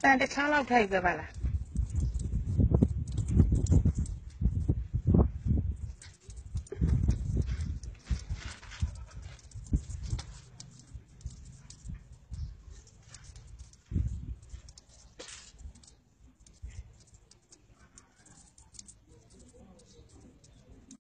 咱这长老စ်ချော